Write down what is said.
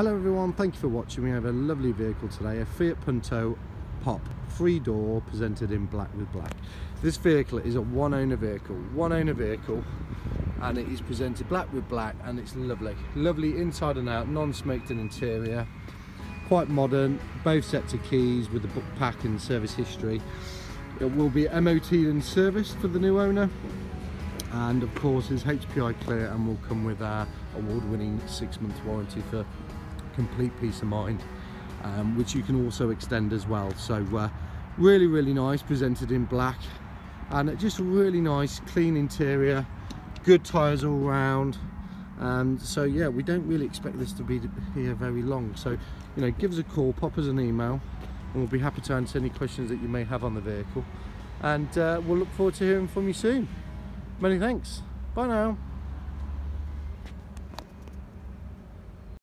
Hello everyone, thank you for watching. We have a lovely vehicle today, a Fiat Punto Pop, three door, presented in black with black. This vehicle is a one owner vehicle, one owner vehicle, and it is presented black with black and it's lovely. Lovely inside and out, non-smoked in interior, quite modern, both sets of keys with the book pack and service history. It will be MOT and serviced for the new owner and of course is HPI clear and will come with our award-winning six month warranty for complete peace of mind um, which you can also extend as well. So uh, really really nice presented in black and just a really nice clean interior good tires all round. And so yeah we don't really expect this to be here very long. So you know give us a call pop us an email and we'll be happy to answer any questions that you may have on the vehicle. And uh, we'll look forward to hearing from you soon. Many thanks. Bye now